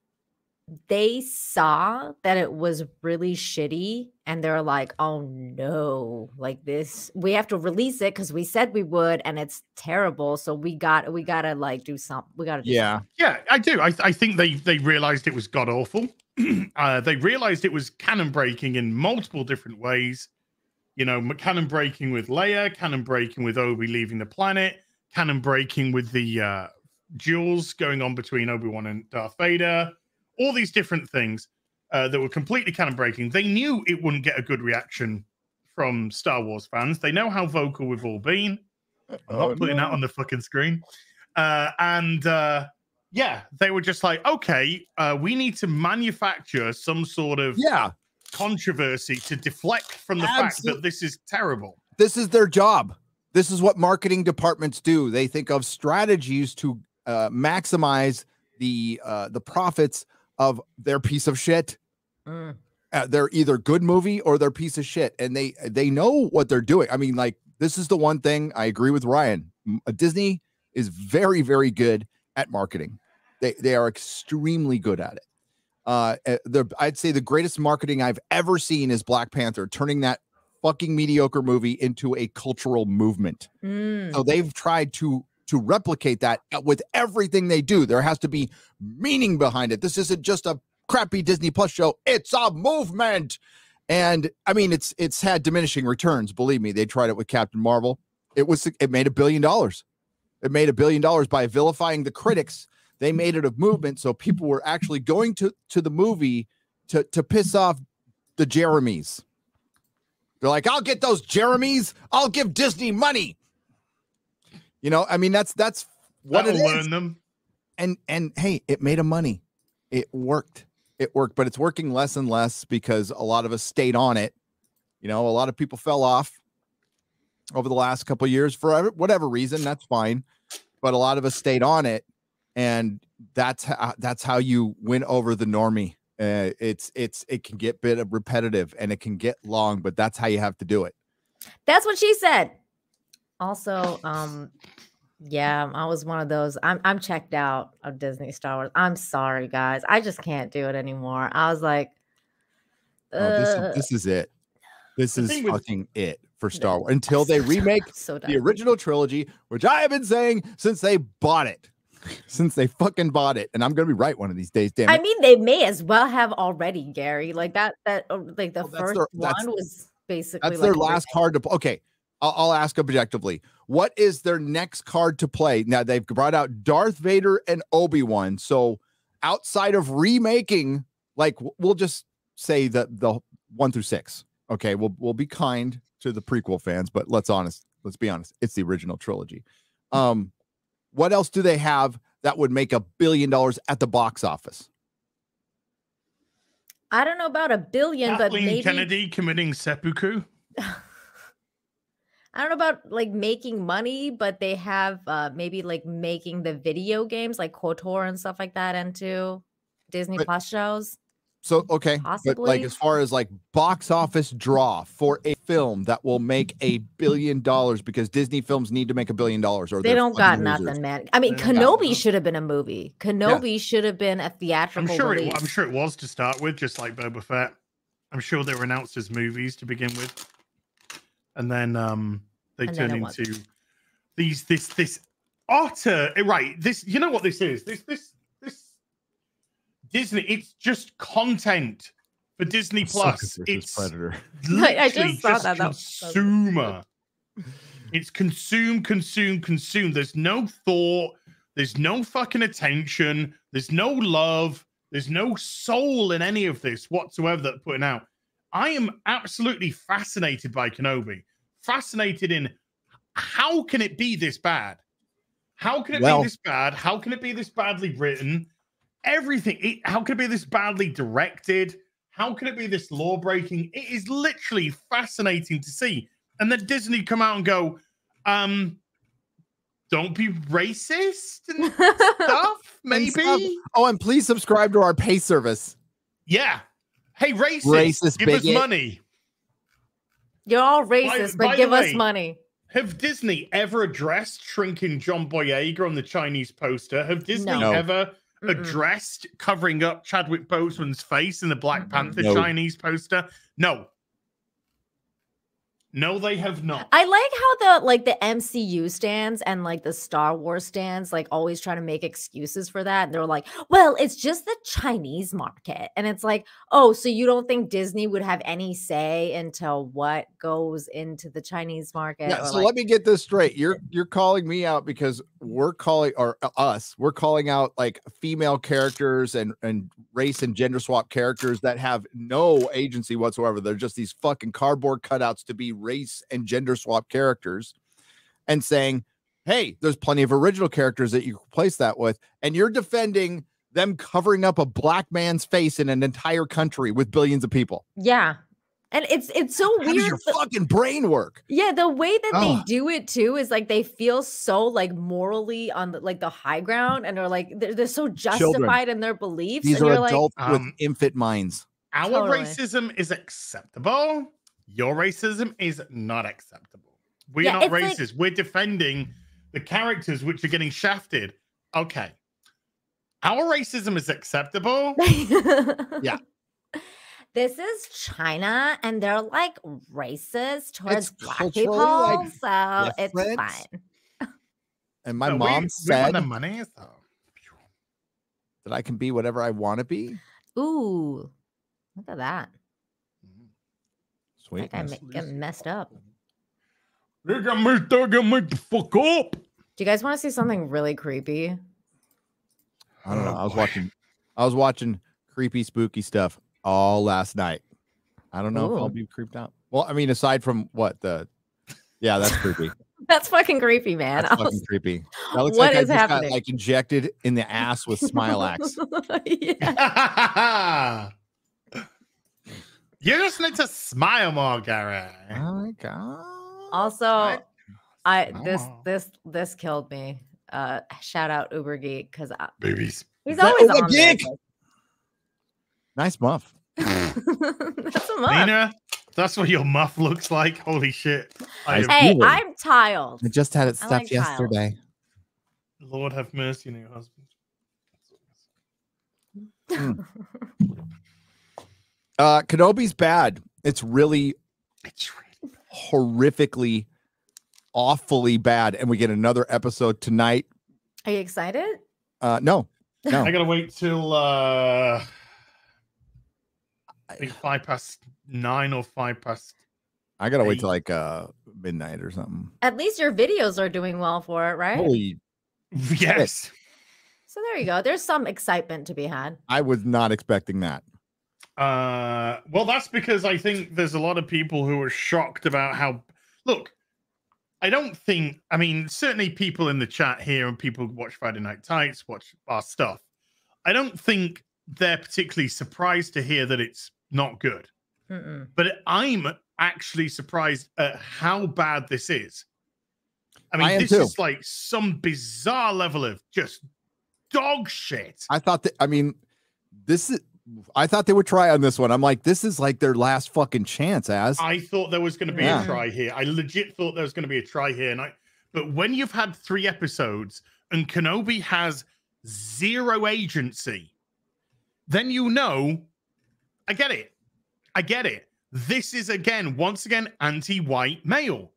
they saw that it was really shitty and they're like, oh no, like this, we have to release it because we said we would and it's terrible. So we got we gotta like do something. We gotta do Yeah, Yeah, I do. I, I think they they realized it was god awful. *clears throat* uh, they realized it was canon breaking in multiple different ways. You know, canon breaking with Leia, canon breaking with Obi leaving the planet, canon breaking with the uh, duels going on between Obi Wan and Darth Vader. All these different things uh, that were completely canon breaking. They knew it wouldn't get a good reaction from Star Wars fans. They know how vocal we've all been. I'm Oh, not putting that on the fucking screen. Uh, and uh, yeah, they were just like, okay, uh, we need to manufacture some sort of yeah. controversy to deflect from the fact that this is terrible. This is their job. This is what marketing departments do. They think of strategies to uh, maximize the uh, the profits of their piece of shit. Mm. uh, they're either good movie or they're piece of shit and they they know what they're doing i mean like this is the one thing i agree with ryan uh, disney is very very good at marketing they they are extremely good at it uh uh, the i'd say the greatest marketing i've ever seen is black panther turning that fucking mediocre movie into a cultural movement Mm. so they've tried to to replicate that uh, with everything they do. There has to be meaning behind it. This isn't just a crappy Disney Plus show. It's a movement. And I mean, it's it's had diminishing returns. Believe me, they tried it with Captain Marvel. It was it made a billion dollars. It made a billion dollars by vilifying the critics. They made it a movement, so people were actually going to to the movie to to piss off the Jeremys. They're like, I'll get those Jeremys. I'll give Disney money. You know, I mean, that's that's what That'll it learn is. them. And and hey, it made a money. It worked. it worked, but it's working less and less because a lot of us stayed on it. You know, a lot of people fell off over the last couple of years for whatever reason. That's fine, but a lot of us stayed on it, and that's how that's how you win over the normie. Uh, it's it's it can get a bit of repetitive and it can get long, but that's how you have to do it. That's what she said. Also, um, yeah, I was one of those. I'm I'm checked out of Disney Star Wars. I'm sorry, guys. I just can't do it anymore. I was like, oh, this, is, this is it. This is fucking with- it for Star Wars until they *laughs* remake so the original trilogy, which I have been saying since they bought it. Since they fucking bought it, and I'm gonna be right one of these days. Damn. It. I mean, they may as well have already, Gary. Like that. That uh, like the well, first their, one was basically that's like their last card to. Okay, I'll, I'll ask objectively. What is their next card to play? Now they've brought out Darth Vader and Obi Wan. So outside of remaking, like we'll just say that the one through six. Okay, we'll we'll be kind to the prequel fans, but let's honest, let's be honest, it's the original trilogy. Um, what else do they have that would make a billion dollars at the box office? I don't know about a billion, Kathleen but maybe Kennedy committing seppuku. *laughs* I don't know about like making money, but they have uh maybe like making the video games like KOTOR and stuff like that into Disney but, Plus shows. So okay, Possibly. but like as far as like box office draw for a film that will make a billion dollars because Disney films need to make a billion dollars or they don't got losers. nothing, man. I mean, Kenobi should have been a movie. Kenobi yeah. should have been a theatrical. I'm sure. Release. It, I'm sure it was to start with, just like Boba Fett. I'm sure they were announced as movies to begin with, and then um they and turned into these this this utter eh, right. This you know what this is. This this this Disney. It's just content for Disney Plus. It's Predator. *laughs* I just saw just that. Consumer. it's consume, consume, consume. There's no thought. There's no fucking attention. There's no love. There's no soul in any of this whatsoever that putting out. I am absolutely fascinated by Kenobi. Fascinated in how can it be this bad? How can it well, be this bad? How can it be this badly written? everything. It, how can it be this badly directed? How can it be this law breaking? It is literally fascinating to see. And then Disney come out and go, um, don't be racist and *laughs* stuff, maybe. And stuff. Oh, and please subscribe to our pay service. Yeah. Hey, racist, racist give bigot. us money. You're all racist, by, but by give us money. Have Disney ever addressed shrinking John Boyega on the Chinese poster? Have Disney no. ever Mm-mm. addressed covering up Chadwick Boseman's face in the Black Panther no. Chinese poster? No. No, they have not. I like how the like the MCU stands and like the Star Wars stands like always trying to make excuses for that. And they're like, well, it's just the Chinese market. And it's like, oh, so you don't think Disney would have any say into what goes into the Chinese market? Yeah, so like- let me get this straight. You're you're calling me out because we're calling or uh, us, we're calling out like female characters and and race and gender swap characters that have no agency whatsoever. They're just these fucking cardboard cutouts to be race and gender swap characters and saying, hey, there's plenty of original characters that you can place that with. And you're defending them covering up a black man's face in an entire country with billions of people. Yeah. And it's it's so How weird. Does your fucking brain work? Yeah, the way that oh. they do it too is like they feel so like morally on the like the high ground, and they're like they're, they're so justified Children. in their beliefs. These are adults like, with um, infant minds. Our totally. racism is acceptable. Your racism is not acceptable. We're yeah, not racist. Like... We're defending the characters which are getting shafted. Okay. Our racism is acceptable. *laughs* yeah. This is China and they're like racist towards it's black people. Like so it's fine. And my mom we, said we the money so. that I can be whatever I want to be. Ooh, look at that. Sweet. Like I get messed up. They got me get me the fuck up. Do you guys want to see something really creepy? I don't know. I was watching I was watching creepy, spooky stuff all last night. I don't know Ooh. if I'll be creeped out. Well, I mean, aside from what the yeah, that's creepy. *laughs* That's fucking creepy, man. That's I was- fucking creepy. *laughs* That looks What like I is just got happening? like injected in the ass with Smilax. *laughs* yeah. you just need to smile more, Gary. oh my god. Also, Right. I this Wow. this this killed me. Uh, shout out Uber Geek because Babies. he's that always Uber on there, Geek? Nice muff. *laughs* That's a month. Nina, that's what your muff looks like. Holy shit. I Nice. am- Hey, I'm tiled. I just had it I stuffed like tiles. yesterday. Lord have mercy on your husband. *laughs* Uh Kenobi's bad. It's really It's really horrifically awfully bad and we get another episode tonight. Are you excited? Uh no. No. I gotta wait till uh I think five past nine or five past I got to wait till like uh midnight or something. At least your videos are doing well for it, right? Holy *laughs* yes. So there you go. There's some excitement to be had. I was not expecting that. Uh, well, that's because I think there's a lot of people who are shocked about how. Look, I don't think. I mean, certainly people in the chat here and people who watch Friday Night Tights, watch our stuff. I don't think they're particularly surprised to hear that it's not good. Mm-mm. But I'm actually surprised at how bad this is. I mean, I this too. is like some bizarre level of just dog shit. I thought that I mean this is I thought they would try on this one. I'm like, this is like their last fucking chance, as I thought there was going to be Yeah. a try here. I legit thought there was going to be a try here. And I, but when you've had three episodes and Kenobi has zero agency, then you know, I get it. I get it. This is again, once again, anti-white male.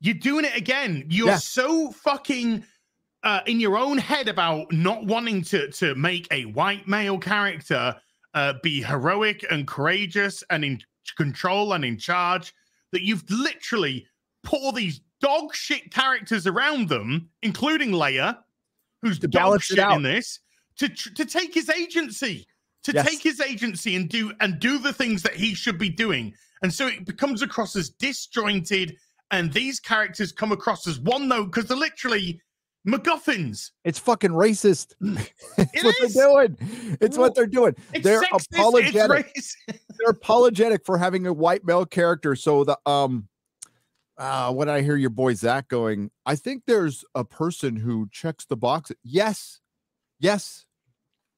You're doing it again. You're Yeah. so fucking uh, in your own head about not wanting to to make a white male character uh, be heroic and courageous and in control and in charge that you've literally put all these dog shit characters around them, including Leia, who's To dog shit in this, to tr- to take his agency, to Yes. take his agency and do and do the things that he should be doing, and so it becomes across as disjointed, and these characters come across as one note because they're literally MacGuffins. it's fucking racist. *laughs* it's It what is. they're doing. It's what they're doing. It's they're sexist, apologetic. they're apologetic for having a white male character. So the um uh what I hear your boy Zach going, I think there's a person who checks the box. Yes, yes.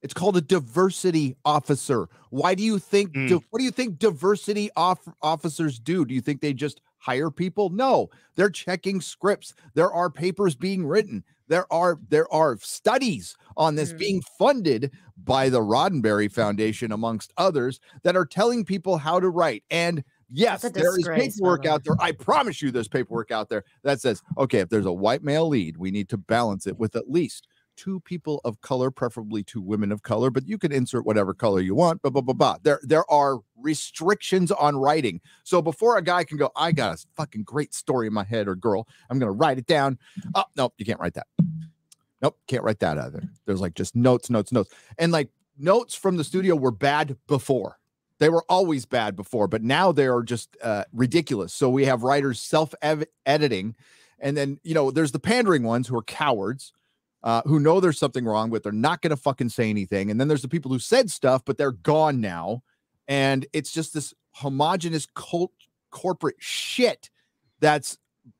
It's called a diversity officer. Why do you think Mm. what do you think diversity off- officers do? Do you think they just hire people? No, they're checking scripts. There are papers being written. There are there are studies on this Mm. being funded by the Roddenberry Foundation, amongst others, that are telling people how to write. And yes, there is paperwork out there. I promise you, there's paperwork out there that says, okay, if there's a white male lead, we need to balance it with at least two people of color, preferably two women of color, but you can insert whatever color you want. Blah blah blah blah. There there are restrictions on writing. So before a guy can go, I got a fucking great story in my head, or girl, I'm gonna write it down. Oh no, you can't write that. Nope, can't write that either. There's like just notes, notes, notes, and like notes from the studio were bad before. They were always bad before, but now they are just uh, ridiculous. So we have writers self editing, and then you know there's the pandering ones who are cowards uh, who know there's something wrong, but they're not going to fucking say anything. And then there's the people who said stuff, but they're gone now. And it's just this homogenous cult corporate shit that's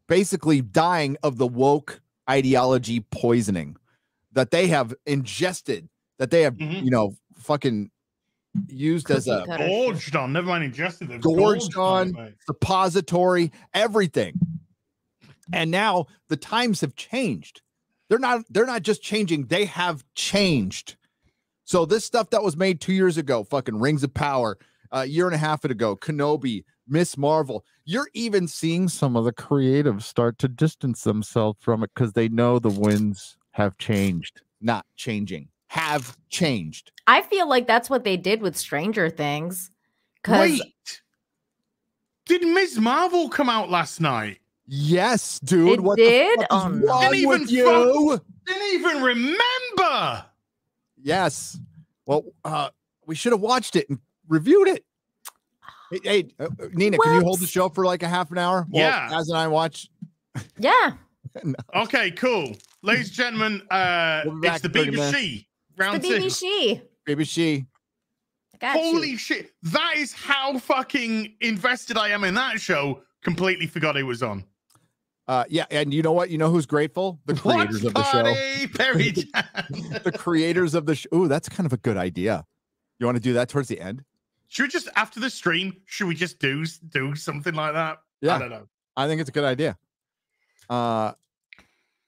basically dying of the woke ideology poisoning that they have ingested, that they have, Mhm. you know, fucking used as a cutter gorged on. Never mind ingested. they've Gorged on. it, mate. suppository, everything. And now the times have changed. They're not they're not just changing, they have changed. So this stuff that was made 2 years ago, fucking Rings of Power, uh, a year and a half ago, Kenobi, Miss Marvel, you're even seeing some of the creatives start to distance themselves from it cuz they know the winds have changed, not changing. Have changed. I feel like that's what they did with Stranger Things. Because Wait. Did Miss Marvel come out last night? Yes, dude. It what did? the fuck Oh, is no. wrong Didn't even with you? Didn't even remember. Yes. Well, uh, we should have watched it and reviewed it. Hey, hey, uh, uh, Nina, can you hold the show for like a half an hour? while Yeah. As and I watch. Yeah. *laughs* *laughs* Okay, cool. Ladies and gentlemen, uh, We'll it's the in 30 minutes. BBC The round two. BBC. Baby she. Got you. Holy shit. That is how fucking invested I am in that show. Completely forgot it was on. Uh, yeah, and you know what? You know who's grateful? The creators of the show. *laughs* Perry The creators of the show. Ooh, that's kind of a good idea. You want to do that towards the end? Should we just after the stream? Should we just do do something like that? Yeah. I don't know. I think it's a good idea. Uh,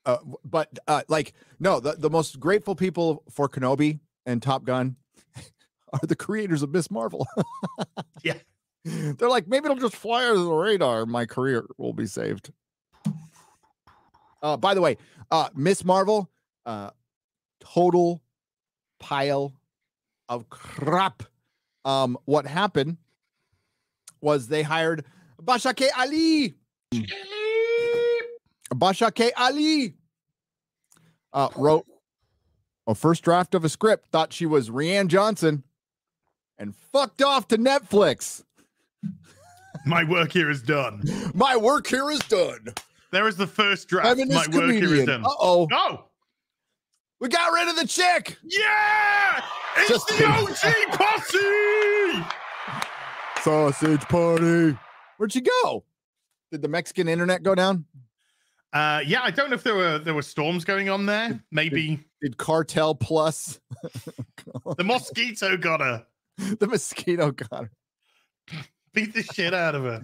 uh but uh, like, no, the, the most grateful people for Kenobi and Top Gun *laughs* are the creators of Miss Marvel. *laughs* Yeah. They're like, maybe it'll just fly under the radar. My career will be saved. Uh, by the way, uh, Miss Marvel, uh, total pile of crap. Um, what happened was they hired Bisha K. Ali. Bisha K. Ali uh, wrote a first draft of a script, thought she was Rian Johnson, and fucked off to Netflix. My work here is done. My work here is done. There is the first draft. Feminist My work here is comedian. done. Uh oh, Oh, we got rid of the chick. yeah! It's Just the. OG posse! Sausage party. Where'd she go? Did the Mexican internet go down? Uh, yeah, I don't know if there were there were storms going on there. Maybe Did Cartel Plus the mosquito got her. *laughs* the mosquito got her? Beat the shit out of her.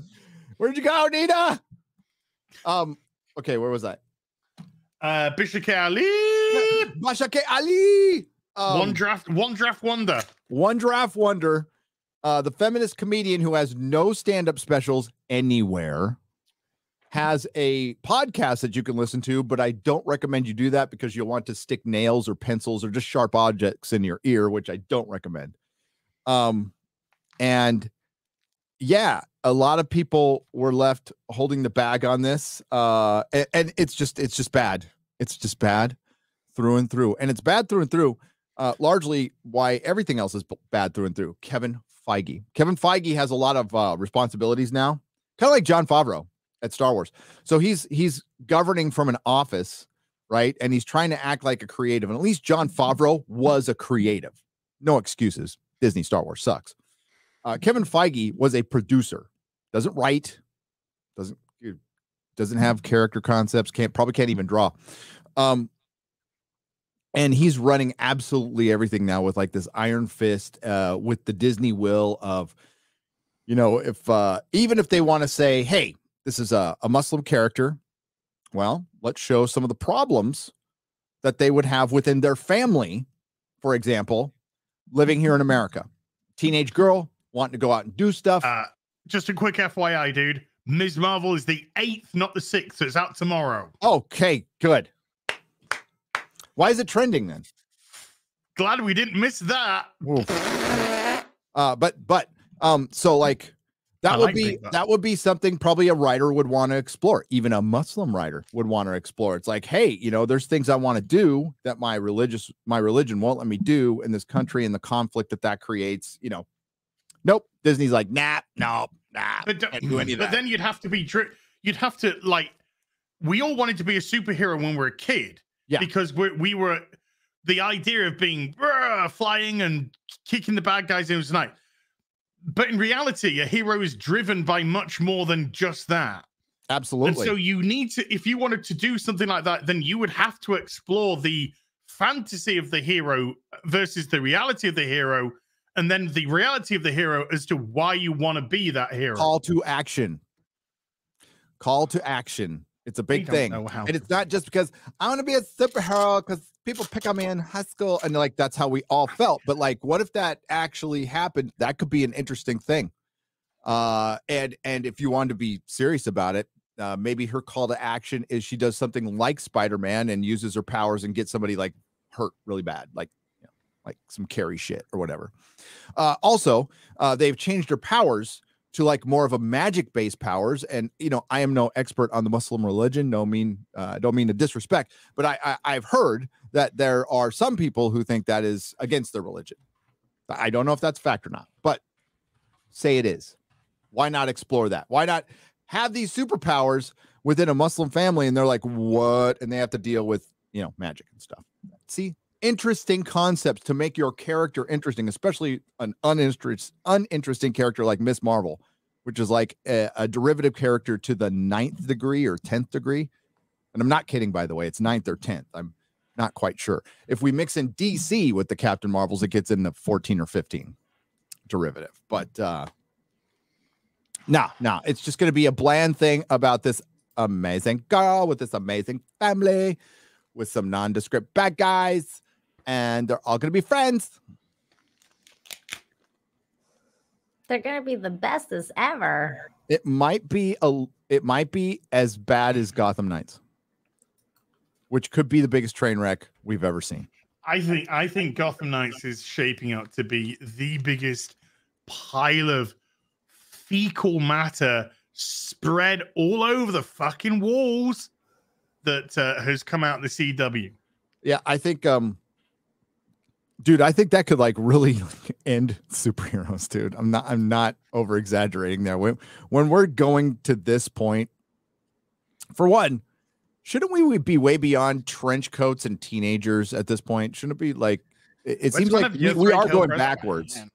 Where'd you go, Nina? Um. Okay, where was I? Uh, Bishop Ali. Bisha K. Ali. Um, one draft, one draft wonder. One draft wonder, uh, the feminist comedian who has no stand-up specials anywhere, has a podcast that you can listen to, but I don't recommend you do that because you'll want to stick nails or pencils or just sharp objects in your ear, which I don't recommend. Um, and yeah, a lot of people were left holding the bag on this, uh, and, and it's just it's just bad. It's just bad through and through, and it's bad through and through uh, largely why everything else is bad through and through. Kevin Feige. Kevin Feige has a lot of uh, responsibilities now, kind of like Jon Favreau at Star Wars. So he's he's governing from an office, right? And he's trying to act like a creative. And at least Jon Favreau was a creative. No excuses. Disney Star Wars sucks. Uh, Kevin Feige was a producer. Doesn't write. Doesn't doesn't have character concepts. Can't probably can't even draw. Um, and he's running absolutely everything now with like this iron fist uh with the disney will of you know if uh even if they want to say hey this is a, a muslim character well let's show some of the problems that they would have within their family for example living here in america teenage girl wanting to go out and do stuff Uh, just a quick FYI, dude. Ms. Marvel is the eighth, not the sixth. So it's out tomorrow. okay good why is it trending then Glad we didn't miss that. uh but but um so like that I would like be that would be something probably a writer would want to explore even a muslim writer would want to explore it's like hey you know there's things i want to do that my religious my religion won't let me do in this country and the conflict that that creates you know nope disney's like nah no nah But, can't do any of but then you'd have to be, dri- you'd have to like, we all wanted to be a superhero when we were a kid. Yeah. Because we we were, the idea of being flying and kicking the bad guys in was nice. But in reality, a hero is driven by much more than just that. absolutely And so you need to, if you wanted to do something like that, then you would have to explore the fantasy of the hero versus the reality of the hero, and then the reality of the hero as to why you want to be that hero. call to action. Call to action. It's a big thing. and it's not just because i want to be a superhero because people pick on me in high school and like that's how we all felt. But like what if that actually happened? That could be an interesting thing. Uh and and if you wanted to be serious about it uh, maybe her call to action is she does something like spider-man and uses her powers and gets somebody like hurt really bad. Like like some carry shit or whatever. Uh also uh they've changed her powers to like more of a magic based powers and you know i am no expert on the muslim religion no mean uh, don't mean to disrespect but I, I i've heard that there are some people who think that is against their religion. I don't know if that's fact or not but say it is. Why not explore that? Why not have these superpowers within a Muslim family, and they're like, what? And they have to deal with you know magic and stuff. See, interesting concepts to make your character interesting, especially an uninterest, uninteresting character like Miss Marvel, which is like a, a derivative character to the ninth degree or tenth degree. And I'm not kidding, by the way, it's ninth or tenth. I'm not quite sure. If we mix in DC with the Captain Marvels, it gets in the 14 or 15 derivative. But uh no, no, it's just gonna be a bland thing about this amazing girl with this amazing family with some nondescript bad guys, and they're all gonna be friends. They're gonna be the bestest ever. It might be a it might be as bad as Gotham Knights, which could be the biggest train wreck we've ever seen. I think I think Gotham Knights is shaping up to be the biggest pile of fecal matter spread all over the fucking walls that uh, has come out in the CW. Yeah, I think um dude, I think that could like really *laughs* end superheroes, dude. I'm not I'm not over exaggerating there. When when we're going to this point, for one, shouldn't we be way beyond trench coats and teenagers at this point? Shouldn't it be like it, it seems like we, we are going backwards. Man?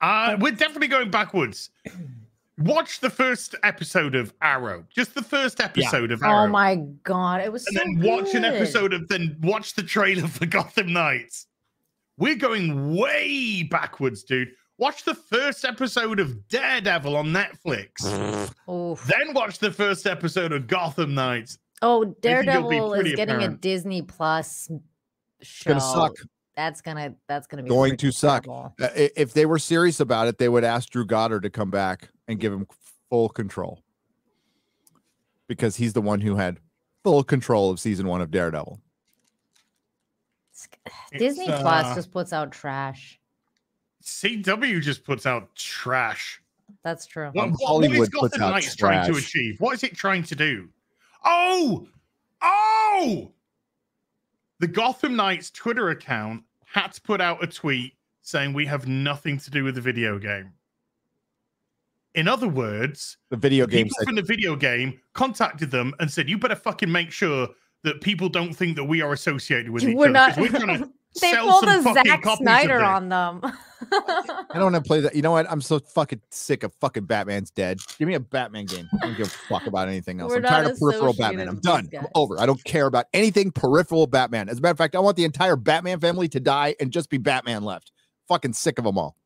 Uh, we're definitely going backwards. Watch the first episode of Arrow. Just the first episode of Arrow. Oh my god, it was and so then watch an episode of then watch the trailer for Gotham Knights. We're going way backwards, dude. Watch the first episode of Daredevil on Netflix. Oof. then watch the first episode of Gotham Knights. Oh, think it'll be Daredevil is getting apparent. a Disney Plus show. gonna suck. That's gonna that's gonna be Going to suck. Uh, If they were serious about it, they would ask Drew Goddard to come back and give him full control. Because he's the one who had full control of season one of Daredevil. Disney It's, Plus uh, just puts out trash. CW just puts out trash. That's true. What, Um, what- what is Hollywood puts Gotham out Knights trying to achieve? What is it trying to do? Oh, oh! The Gotham Knights Twitter account had to put out a tweet saying we have nothing to do with the video game. In other words, The video game people said, from the video game contacted them and said, "You better fucking make sure that people don't think that we are associated with each We're other. not. 'cause We're trying *laughs* to they *laughs* sell pulled some a Zack Snyder on them. I don't want to play that. You know what? I'm so fucking sick of fucking Batman's dead. Give me a Batman game. I don't give a fuck about anything else. We're I'm tired of peripheral Batman. I'm done. these I'm over. I don't care about anything peripheral Batman. As a matter of fact, I want the entire Batman family to die and just be Batman left. Fucking sick of them all.